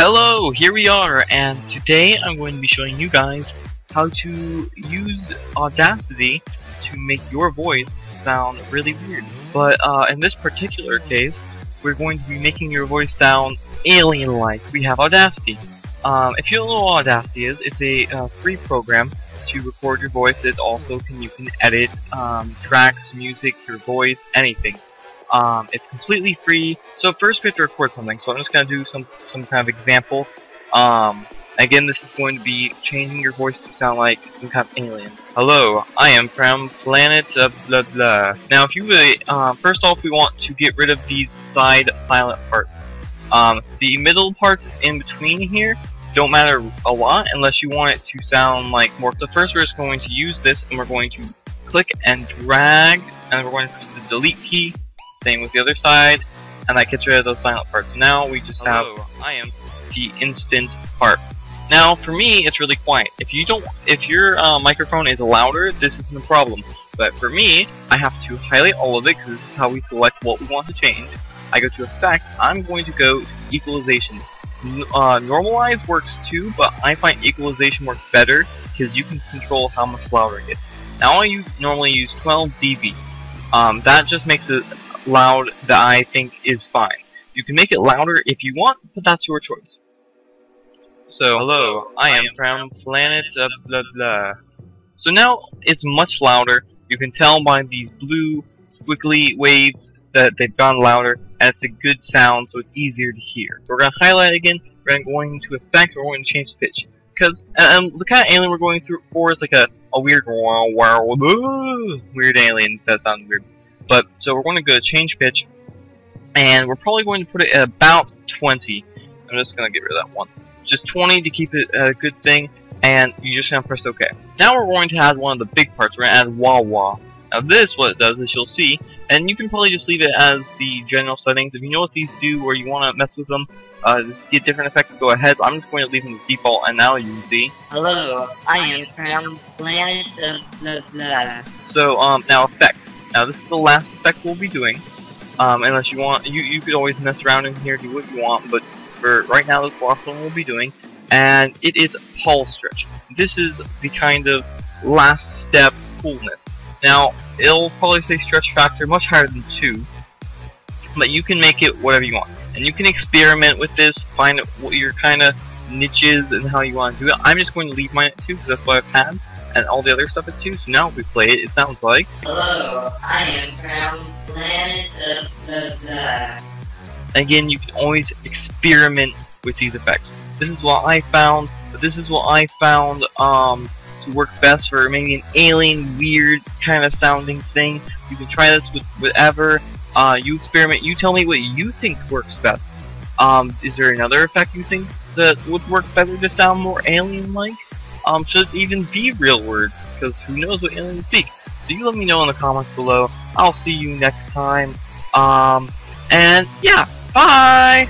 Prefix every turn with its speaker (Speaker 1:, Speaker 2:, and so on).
Speaker 1: Hello, here we are, and today I'm going to be showing you guys how to use Audacity to make your voice sound really weird. But uh, in this particular case, we're going to be making your voice sound alien-like. We have Audacity. Um, if you don't know what Audacity is, it's a uh, free program to record your voice. It also can you can edit um, tracks, music, your voice, anything. Um, it's completely free. So first we have to record something. So I'm just gonna do some some kind of example. Um, again, this is going to be changing your voice to sound like some kind of alien. Hello, I am from planet uh, blah blah. Now, if you really, uh, first off, we want to get rid of these side silent parts. Um, the middle parts in between here don't matter a lot unless you want it to sound like more. So first, we're just going to use this, and we're going to click and drag, and we're going to press the delete key same with the other side, and that gets rid of those silent parts. Now we just Hello, have I am the instant part. Now for me, it's really quiet. If you don't, if your uh, microphone is louder, this isn't a problem. But for me, I have to highlight all of it because this is how we select what we want to change. I go to Effect. I'm going to go to Equalization. Uh, normalize works too, but I find Equalization works better because you can control how much louder it gets. Now I use, normally use 12 dB. Um, that just makes it loud that I think is fine. You can make it louder if you want, but that's your choice. So, hello, I am from planet of blah blah. So now it's much louder. You can tell by these blue squiggly waves that they've gone louder, and it's a good sound, so it's easier to hear. So we're going to highlight again, we're going to effect, we're going to change the pitch. Because um, the kind of alien we're going through for is like a, a weird wow wow weird alien. That sounds weird. But so we're going to go to change pitch, and we're probably going to put it at about 20. I'm just going to get rid of that one. Just 20 to keep it a good thing, and you just going to press OK. Now we're going to add one of the big parts. We're going to add wah wah. Now this, what it does is you'll see, and you can probably just leave it as the general settings. If you know what these do or you want to mess with them, uh, just get different effects, go ahead. I'm just going to leave them as default, and now you can see.
Speaker 2: Hello, I am from Planet of blah.
Speaker 1: So, um, now effects. Now this is the last effect we'll be doing. Um, unless you want, you, you could always mess around in here, do what you want, but for right now this last one we'll be doing. And it is Paulstretch. This is the kind of last step coolness. Now, it'll probably say stretch factor much higher than 2, but you can make it whatever you want. And you can experiment with this, find what your kind of niches and how you want to do it. I'm just going to leave mine at 2 because that's what I've had and all the other stuff at 2, so now if we play it, it sounds like...
Speaker 2: Hello, I am from Planet of the Blah.
Speaker 1: Again, you can always experiment with these effects. This is what I found, but this is what I found um, to work best for maybe an alien, weird kind of sounding thing. You can try this with whatever. Uh, you experiment, you tell me what you think works best. Um, is there another effect you think that would work better to sound more alien-like? Um, should even be real words, because who knows what aliens speak. So you let me know in the comments below. I'll see you next time. Um, and yeah, bye!